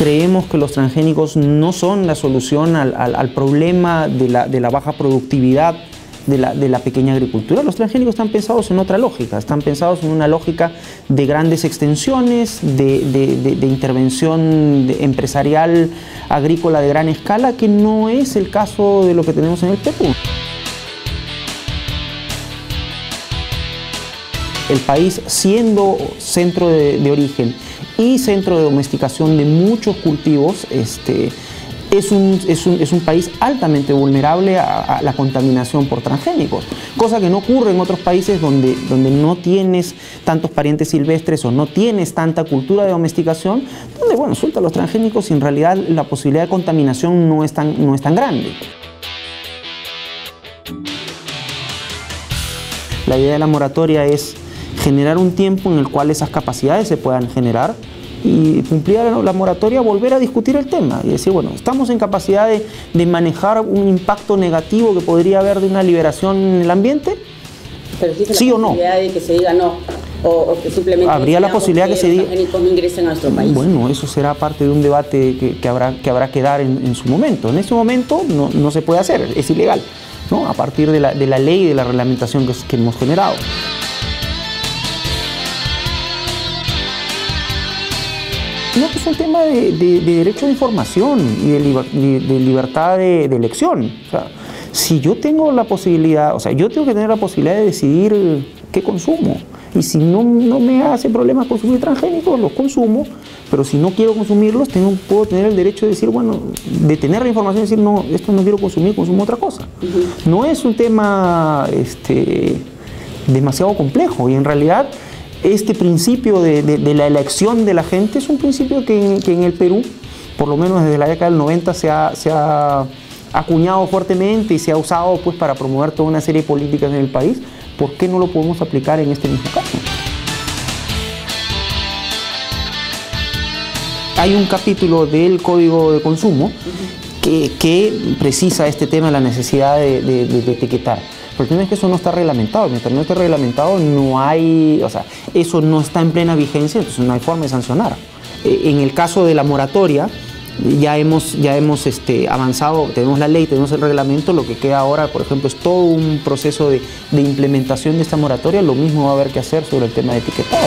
creemos que los transgénicos no son la solución al, problema de la, baja productividad de la, pequeña agricultura. Los transgénicos están pensados en otra lógica, están pensados en una lógica de grandes extensiones, de, intervención empresarial agrícola de gran escala, que no es el caso de lo que tenemos en el Perú. El país siendo centro de origen y centro de domesticación de muchos cultivos, este, es un, es, un, es un, país altamente vulnerable a, la contaminación por transgénicos, cosa que no ocurre en otros países donde, donde no tienes tantos parientes silvestres o no tienes tanta cultura de domesticación, donde, bueno, suelta los transgénicos y en realidad la posibilidad de contaminación no es tan, no es tan grande. La idea de la moratoria es generar un tiempo en el cual esas capacidades se puedan generar y cumplida la, moratoria, volver a discutir el tema y decir, bueno, estamos en capacidad de, manejar un impacto negativo que podría haber de una liberación en el ambiente, Pero ¿Sí o no? de que se diga no. O, que simplemente habría la posibilidad que, se diga no ingresen a nuestro país. Bueno, eso será parte de un debate que, habrá, que habrá que dar en, su momento. En ese momento no, no, se puede hacer, es ilegal, ¿no? a partir de la, de la ley y de la reglamentación que, que hemos generado. No, que es un tema de, derecho de información y de, libertad de, elección. O sea, si yo tengo la posibilidad, o sea, yo tengo que tener la posibilidad de decidir qué consumo. Y si no, no me hace problema consumir transgénicos, los consumo, pero si no quiero consumirlos, tengo, puedo tener el derecho de decir, bueno, de tener la información y decir, no, esto no quiero consumir, consumo otra cosa. No es un tema este, demasiado complejo y en realidad este principio de, la elección de la gente es un principio que, en el Perú, por lo menos desde la década del 90, se ha, acuñado fuertemente y se ha usado pues, para promover toda una serie de políticas en el país. ¿Por qué no lo podemos aplicar en este mismo caso? Hay un capítulo del Código de Consumo que, precisa este tema, la necesidad de etiquetar. El problema es que eso no está reglamentado. Mientras no esté reglamentado, no hay, o sea, eso no está en plena vigencia, entonces no hay forma de sancionar. Eh, en el caso de la moratoria, ya hemos, ya hemos este, avanzado, tenemos la ley, tenemos el reglamento, lo que queda ahora, por ejemplo, es todo un proceso de, de implementación de esta moratoria, lo mismo va a haber que hacer sobre el tema de etiquetado.